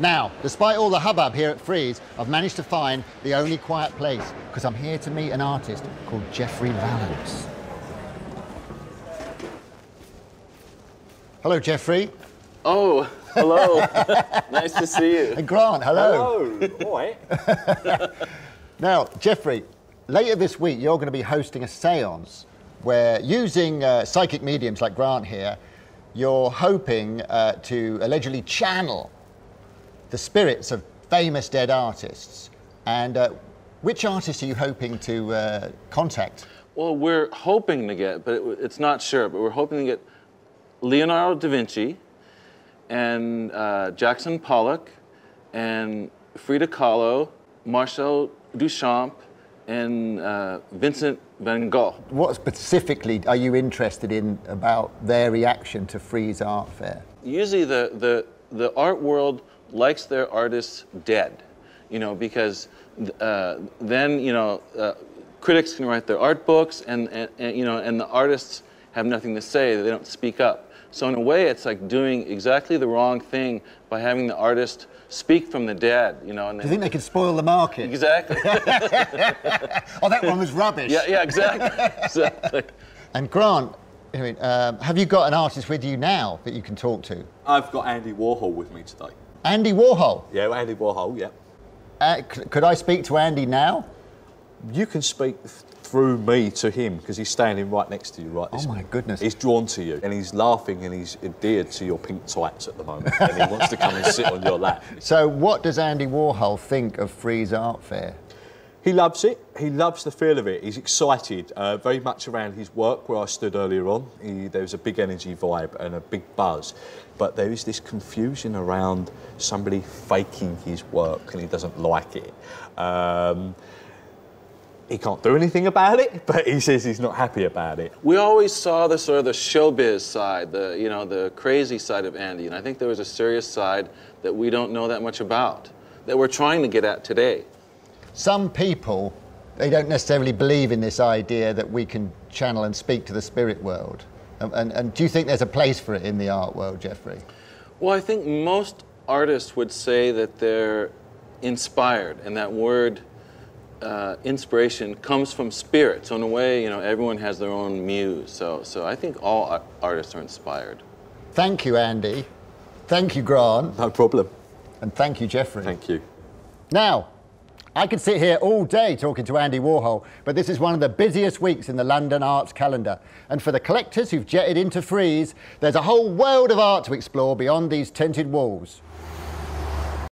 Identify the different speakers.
Speaker 1: Now, despite all the hubbub here at Frieze, I've managed to find the only quiet place because I'm here to meet an artist called Jeffrey Vallance. Hello, Jeffrey.
Speaker 2: Oh, hello. nice to see you.
Speaker 1: And Grant, hello.
Speaker 3: Hello. All right.
Speaker 1: Now, Jeffrey, later this week you're going to be hosting a seance where, using uh, psychic mediums like Grant here, you're hoping uh, to allegedly channel the spirits of famous dead artists. And uh, which artists are you hoping to uh, contact?
Speaker 2: Well, we're hoping to get, but it, it's not sure, but we're hoping to get Leonardo da Vinci and uh, Jackson Pollock and Frida Kahlo, Marcel Duchamp, and uh, Vincent van Gogh.
Speaker 1: What specifically are you interested in about their reaction to Frieze Art Fair?
Speaker 2: Usually the, the, the art world likes their artists dead, you know, because uh, then, you know, uh, critics can write their art books and, and, and, you know, and the artists have nothing to say, they don't speak up. So in a way, it's like doing exactly the wrong thing by having the artist speak from the dead, you know. And
Speaker 1: Do you think they could spoil the market?
Speaker 2: Exactly.
Speaker 1: Oh, that one was rubbish.
Speaker 2: yeah, yeah, exactly. exactly.
Speaker 1: And Grant, I mean, um, have you got an artist with you now that you can talk to?
Speaker 3: I've got Andy Warhol with me today.
Speaker 1: Andy Warhol.
Speaker 3: Yeah, Andy Warhol. Yeah.
Speaker 1: Uh, could I speak to Andy now?
Speaker 3: You can speak th- through me to him because he's standing right next to you right this
Speaker 1: Oh, my
Speaker 3: minute.
Speaker 1: goodness.
Speaker 3: He's drawn to you and he's laughing and he's endeared to your pink tights at the moment and he wants to come and sit on your lap.
Speaker 1: So, what does Andy Warhol think of Frieze Art Fair?
Speaker 3: He loves it. He loves the feel of it. He's excited, uh, very much around his work where I stood earlier on. He, there was a big energy vibe and a big buzz. But there is this confusion around somebody faking his work and he doesn't like it. Um, he can't do anything about it, but he says he's not happy about it.
Speaker 2: We always saw the sort of the showbiz side, the you know the crazy side of Andy, and I think there was a serious side that we don't know that much about, that we're trying to get at today.
Speaker 1: Some people, they don't necessarily believe in this idea that we can channel and speak to the spirit world. And, and, and do you think there's a place for it in the art world, Jeffrey?
Speaker 2: Well, I think most artists would say that they're inspired, and that word uh, inspiration comes from spirit. So in a way, you know, everyone has their own muse. So, so I think all artists are inspired.
Speaker 1: Thank you, Andy. Thank you, Grant.
Speaker 3: No problem.
Speaker 1: And thank you, Jeffrey.
Speaker 3: Thank you.
Speaker 1: Now, I could sit here all day talking to Andy Warhol, but this is one of the busiest weeks in the London arts calendar. And for the collectors who've jetted into Frieze, there's a whole world of art to explore beyond these tinted walls.